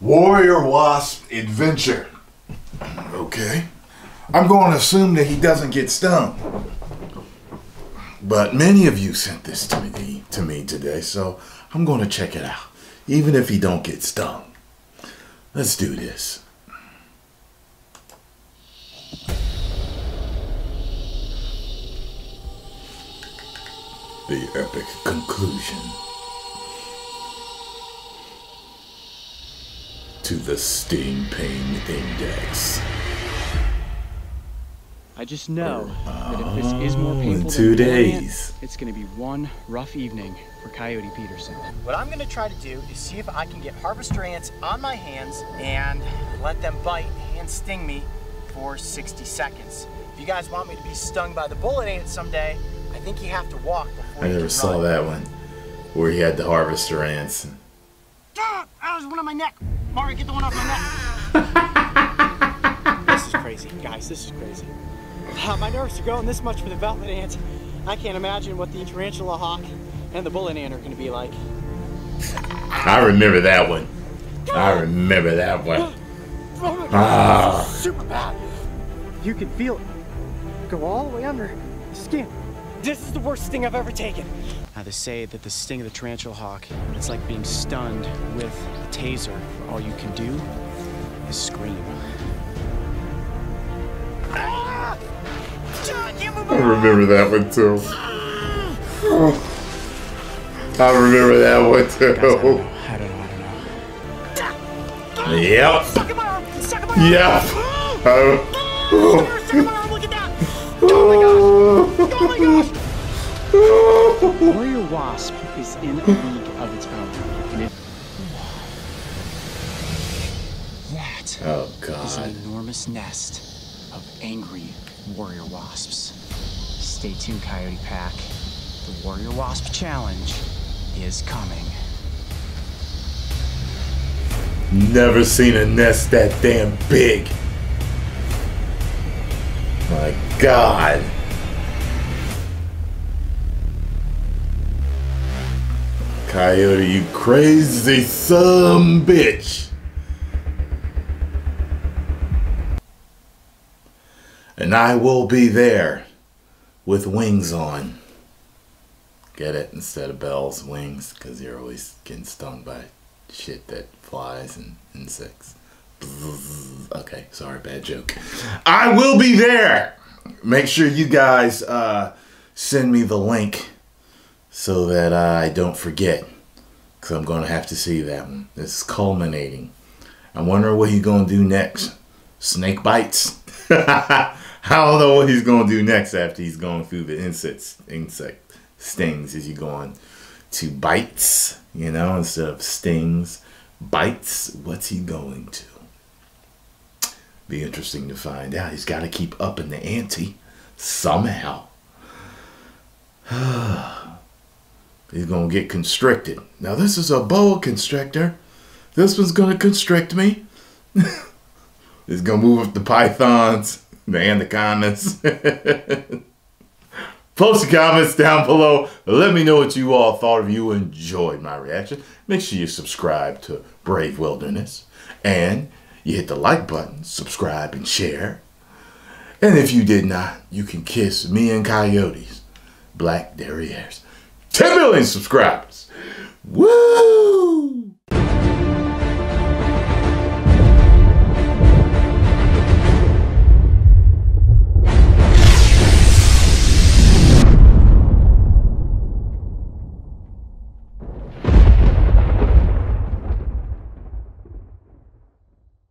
Warrior Wasp Adventure. Okay. I'm going to assume that he doesn't get stung. But many of you sent this to me to me today, so I'm going to check it out. Even if he don't get stung. Let's do this. The epic conclusion. to the Sting Pain Index. I just know that if this is more Oh, painful in two than Bullet Ant, days. it's going to be one rough evening for Coyote Peterson. What I'm gonna try to do is see if I can get harvester ants on my hands and let them bite and sting me for 60 seconds. If you guys want me to be stung by the bullet ant someday, I think you have to walk before I you never can saw run. that one. Where he had the harvester ants. Ah, that was one on my neck. Mario, get the one off my neck. this is crazy, guys. This is crazy. Ah, my nerves are going this much for the velvet ant. I can't imagine what the tarantula hawk and the bullet ant are going to be like. I remember that one. I remember that one. Oh my god, Ah. this is super bad. You can feel it go all the way under the skin. This is the worst sting I've ever taken. Now they say that the sting of the tarantula hawk, it's like being stunned with a taser. All you can do is scream. Ah! John, you move I remember that one too. I remember that one Guys, I don't know. too. I don't know. I don't know. Yep. Suck him arm! Suck him arm! Yep. Oh, suck him arm! Look at that! Oh my gosh! Oh my gosh! Warrior Wasp is in a league of its own. And it... That Oh God. is an enormous nest of angry warrior wasps. Stay tuned, Coyote Pack. The Warrior Wasp Challenge is coming. Never seen a nest that damn big. My God. Coyote, you crazy some bitch. And I will be there with wings on. Get it? Instead of bells, wings, because you're always getting stung by shit that flies and insects. Okay, sorry, bad joke. I will be there. Make sure you guys uh, send me the link so that I don't forget. Because I'm going to have to see that one. It's culminating. I'm wondering what he's going to do next. Snake bites. I don't know what he's going to do next after he's going through the insects, insect stings. Is he going to bites, you know, instead of stings? Bites? What's he going to? Be interesting to find out. He's got to keep up in the ante somehow. He's going to get constricted. Now, this is a boa constrictor. This one's going to constrict me. It's going to move up the pythons, and the anacondas. Post your comments down below. Let me know what you all thought of you enjoyed my reaction. Make sure you subscribe to Brave Wilderness. And you hit the like button, subscribe, and share. And if you did not, you can kiss me and Coyotes, Black Derriers. 10 million subscribers. Woo!